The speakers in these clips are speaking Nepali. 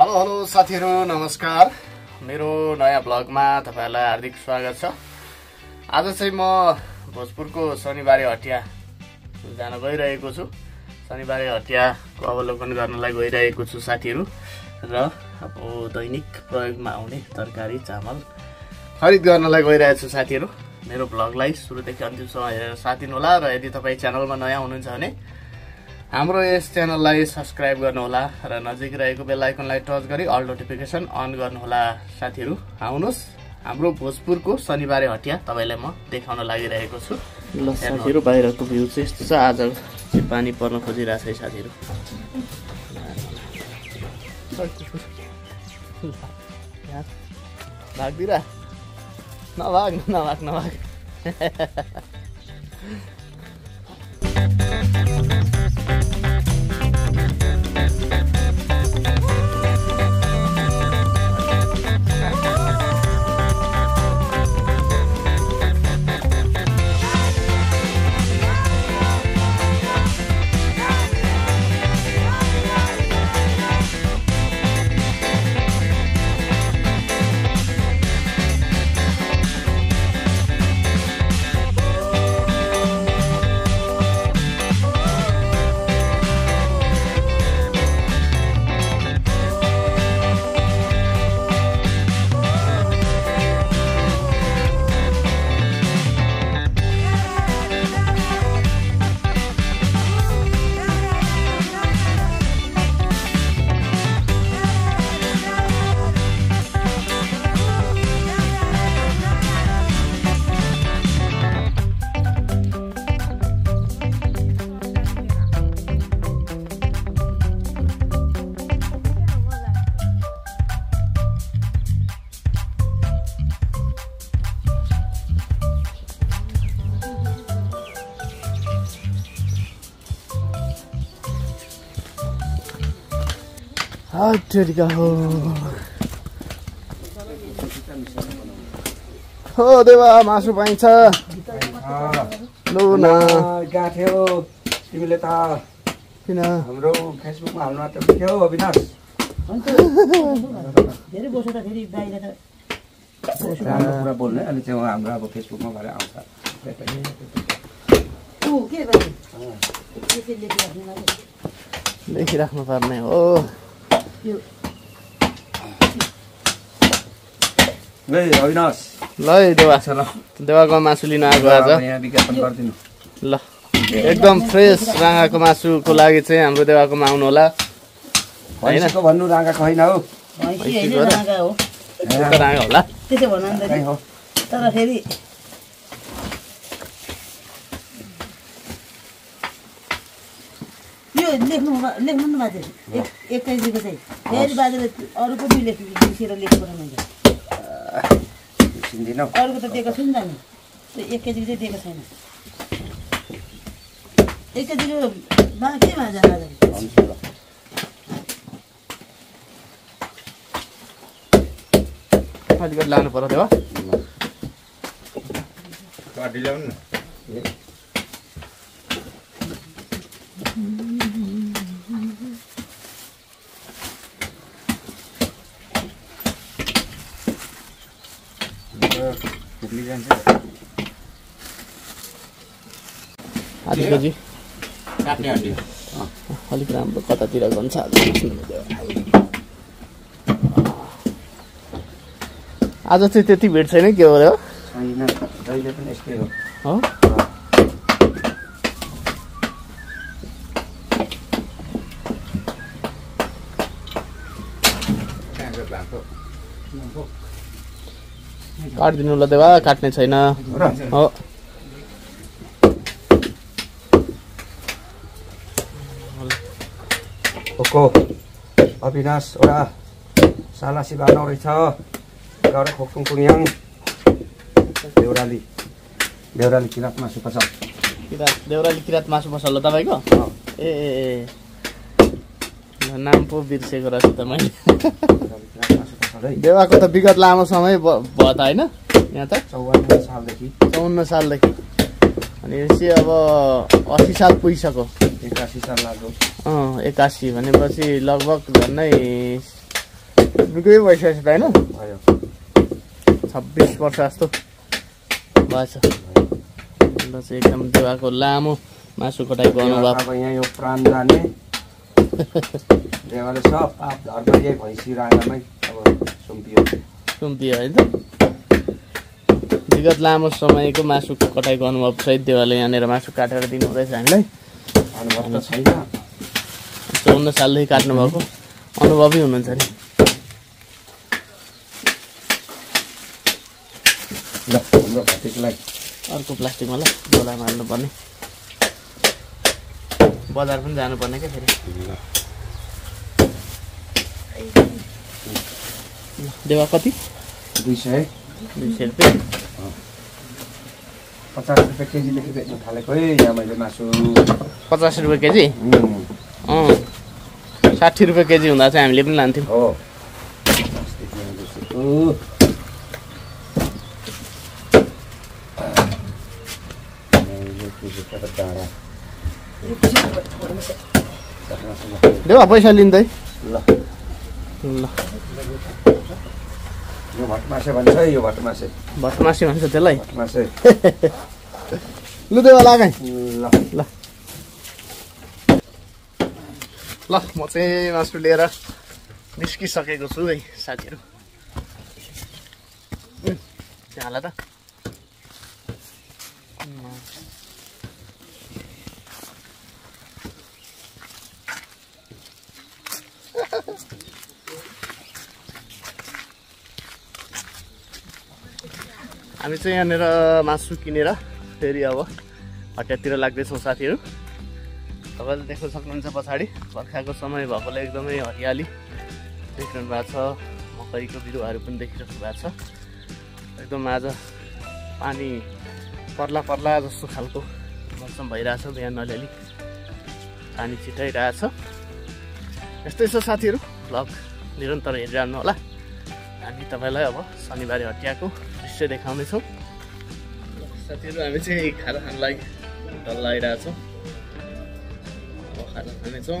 हेलो हेलो साथीहरू नमस्कार। मेरो नयाँ ब्लगमा तपाईँहरूलाई हार्दिक स्वागत छ। आज चाहिँ म भोजपुरको शनिबारे हटिया जान गइरहेको छु। शनिबारे हटियाको अवलोकन गर्नलाई गइरहेको छु साथीहरू। र अब दैनिक प्रयोगमा आउने तरकारी चामल खरिद गर्नलाई गइरहेको छु साथीहरू। मेरो ब्लगलाई सुरुदेखि अन्तिमसम्म हेरेर साथ दिनुहोला। र यदि तपाईँ च्यानलमा नयाँ हुनुहुन्छ भने हाम्रो यस च्यानललाई सब्सक्राइब गर्नुहोला र नजिक रहेको बेल आइकनलाई टच गरी अल नोटिफिकेसन अन गर्नुहोला। साथीहरू आउनुहोस्। हाम्रो भोजपुरको शनिबारे हटिया तपाईँलाई म देखाउन लागिरहेको छु। ल साथीहरू बाहिरको भ्यू चाहिँ यस्तो छ। आज चाहिँ पानी पर्न खोजिरहेको छ है साथीहरू। नभाग नभाग नभाग। हटेरिका हो हो देवा मासु पाइन्छ। लु न। गाँथ्यो तिमीले त किन? हाम्रो फेसबुकमा हाल्नु त देख्यौ अविनाश? धेरै बस्यो त फेरि बाहिर त राम्रो कुरा बोल्ने। अनि चाहिँ हाम्रो अब फेसबुकमा भएर आउँछ। लेखिराख्नु पर्ने हो। ल है देवा। ल देवाको मासु लिन आएको आज। ल। एकदम फ्रेस राँगाको मासुको लागि चाहिँ हाम्रो देवाकोमा आउनु होला। होइन? भन्नु राँगाको होइन हौ। राँगा हो। शुद्ध राँगा होला। तर फेरि लेख्नु लेख्नु न बाजे एक एक केजीको चाहिँ फेरि बाजेले अरू पनि लेख लेख्नु पर्यो मैले अरूको त दिएको छु नि। त त्यो एक केजीको चाहिँ दिएको छैन एक केजीको बाँकी भाजा बाजे अलिकति लानु पर्यो देवा फुट्ली जान्छ। आधी केजी। काट्ने हड्डी अलिक राम्रो कतातिर गन्छ। आज चाहिँ त्यति भेट छैन के हो रे जहिले पनि यस्तै हो हो काटिदिनु ल देवा काट्ने छैन। र। हो। ओको। अविनाश ओडा सालासी बानौ रहेछ गएर खोक्सुङ कुङयाङ देउराली। देउराली किरात मासु पसल। किरात देउराली किरात मासु पसल हो तपाईँको? अँ, ए ए, ए। ल, नाम पो बिर्सेको रहेछ त मैले। देवाको त विगत लामो समय भयो त होइन यहाँ त। चौवान्न सालदेखि। चौन्न सालदेखि। भनेपछि अब असी साल पुगिसक्यो। एकासी साल लाग्यो। अँ एकासी भनेपछि लगभग झन्डै निकै भइसकेछ त होइन? भयो। छब्बिस वर्ष जस्तो भएछ। अन्त चाहिँ एकदम देवाको लामो मासु कटाइको अनुभव अब यहाँ यो प्राण जाने। देवाले सब पाप धर्म यही भैँसी अब सुम्पियो। सुम्पियो है त। विगत लामो समयको मासु कटाइको अनुभव सहित देवाले यहाँनिर मासु काटेर दिनुहुँदैछ हामीलाई। अनुभव त छैन। चौन्न सालदेखि काट्नुभएको। अनुभवी हुनुहुन्छ नि। ल हाम्रो भतिकलाई अर्को प्लास्टिकमा ल झोलामा हाल्नुपर्ने बजार पनि जानुपर्ने क्या फेरि। देवा कति? दुई सय। दुई सय रुपियाँ पचास रुपियाँ केजीदेखि बेच्नु थालेको। है यहाँ मैले मासु। पचास रुपियाँ केजी? अँ। साठी रुपियाँ केजी हुँदा चाहिँ हामीले पनि लान्थ्यौँ। हो। देवा पैसा लिँदै ल ल यो भटमासे भन्छ है यो भटमासे भटमासी भन्छ त्यसलाई? भटमासे लु देवा लागाइ। ल। ल। ल म चाहिँ मासु लिएर निस्किसकेको छु है साथीहरू। त्यहाँ होला त। हामी चाहिँ यहाँनिर मासु किनेर फेरि अब हटियातिर लाग्दैछौँ साथीहरू। तपाईँले देख्न सक्नुहुन्छ पछाडि बर्खाको समय भएकोले एकदमै हरियाली देखिरहनु भएको छ मकैको बिरुवाहरू पनि देखिरहनु भएको छ। एकदम आज पानी पर्ला पर्ला जस्तो खालको मौसम भइरहेछ बिहान अलिअलि। पानी छिटाइरहेछ। यस्तै छ साथीहरू भ्लग निरन्तर हेरिरहनु होला। हामी तपाईँलाई अब शनिबार हटियाको दृश्य देखाउनेछौँ। साथीहरू हामी चाहिँ खाना खानलाई डल्ला आइरहेछौँ अब खाना खानेछौँ।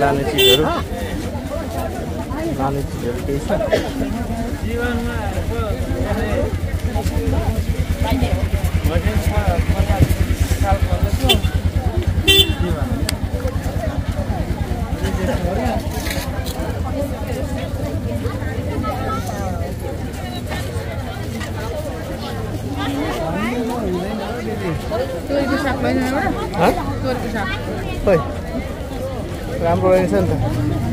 लाने चिजहरू लाने चिजहरू केही छ हँ? राम्रो रहेछ नि त।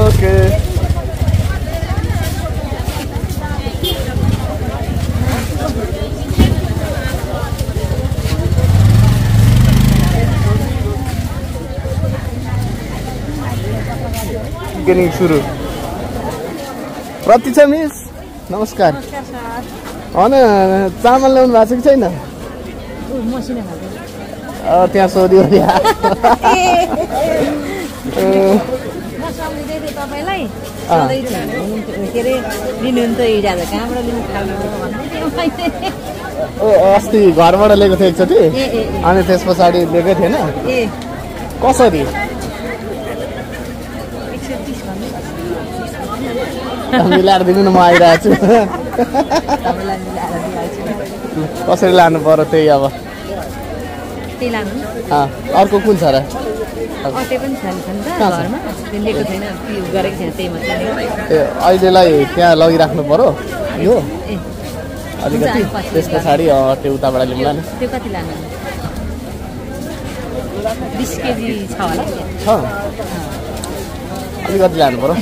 ओके गेनिङ सुरु प्रतीक्षा मिस नमस्कार होइन चामल ल्याउनु भएको छ कि छैन त्यहाँ सोध्यो थिएँ तपाईँलाई के अरे कहाँबाट लिनु। ओ अस्ति घरबाट ल्याएको थियो एकचोटि अनि त्यस पछाडि लिएकै थिएन कसरी मिलाएर दिनु न म आइरहेको छु कसरी लानु पर्यो त्यही अब त्यही लानु अँ, अर्को कुन छ र? अटे पनि छ नि त? घरमा। लिएको छैन त्यो गरेको छैन त्यही मात्रै लिएको। ए अहिलेलाई त्यहाँ लगिराख्नु पर्यो? यो? अलिकति त्यस पछाडि त्यो उताबाट लिउँला नि। त्यो कति लानु? बिस केजी छ होला। छ? अलिकति लानु पर्यो।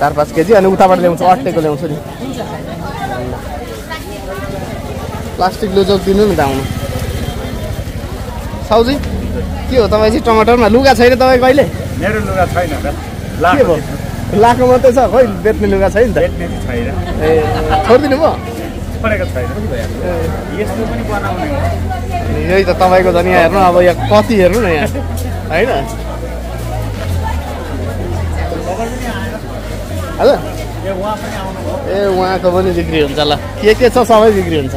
चार पाँच केजी अनि उताबाट ल्याउँछु अट्टेको ल्याउँछु नि। प्लास्टिक लुजोक दिनु नि त आउनु। साउजी के हो तपाईँ चाहिँ टमाटरमा लुगा छैन तपाईँको अहिले मेरो लुगा छैन के भयो? लाएको मात्रै छ? खोइ बेच्ने लुगा छैन त। छैन। ए छोडिदिनु भयो? यही त तपाईँको झन् यहाँ हेर्नु अब यहाँ कति हेर्नु न यहाँ। होइन? हजुर ए उहाँको पनि बिक्री हुन्छ ल। के के छ? सबै बिक्री हुन्छ।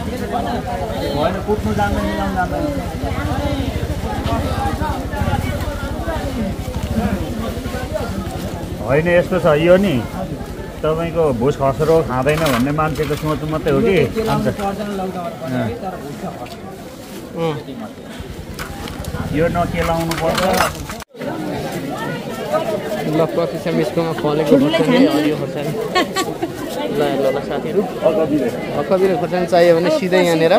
होइन कुट्नु जान्दैन मिलाउनु जान्दैन होइन यस्तो छ यो नि तपाईँको भुस खसेरो खाँदैन भन्ने मान्छेको सोच मात्रै हो कि। यो नकेलाउनु पर्छ ल प्रतीक्षा मिसकोमा फलेको खोर्सानी हरियो खोर्सानी ल ल ल साथीहरू कतिले खोर्सानी चाहियो भने सिधै यहाँनिर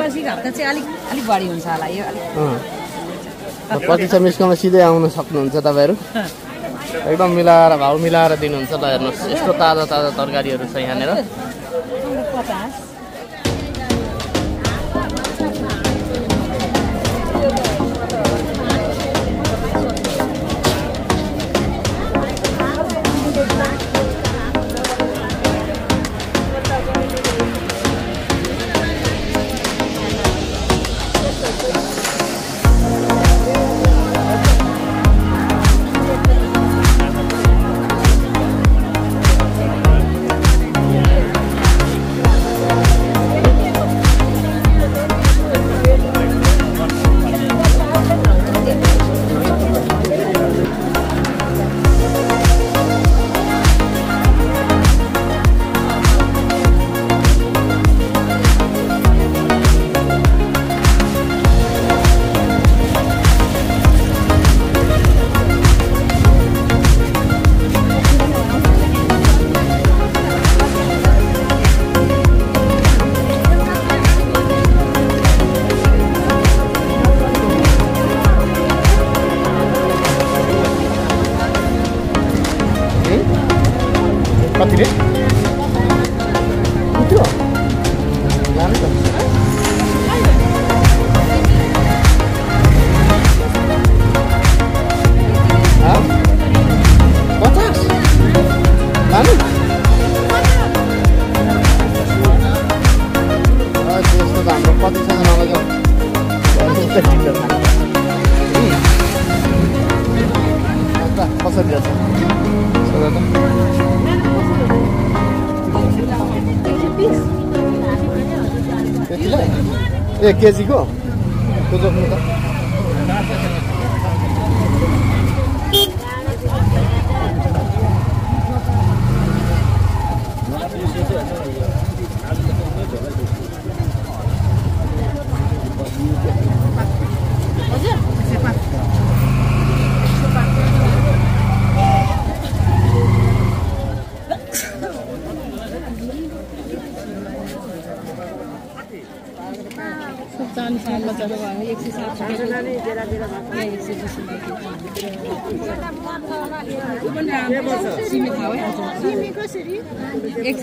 प्रतीक्षा मिसकोमा सिधै आउन सक्नुहुन्छ तपाईँहरू एकदम मिलाएर भाउ मिलाएर दिनुहुन्छ ल हेर्नुहोस् यस्तो ताजा ताजा तरकारीहरू छ यहाँनिर एक केजीको त्यो जोख्नु त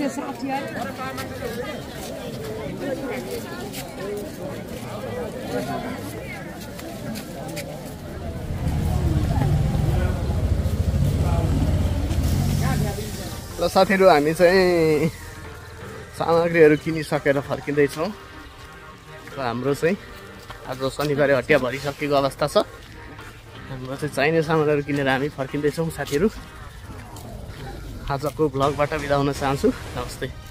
साठी र साथीहरू हामी चाहिँ सामग्रीहरू किनिसकेर फर्किँदैछौँ। र हाम्रो चाहिँ आज शनिबारे हटिया भरिसकेको अवस्था छ। हाम्रो चाहिँ चाहिने सामानहरू किनेर हामी फर्किँदैछौँ साथीहरू। आजको भ्लगबाट बिदा हुन चाहन्छु। नमस्ते।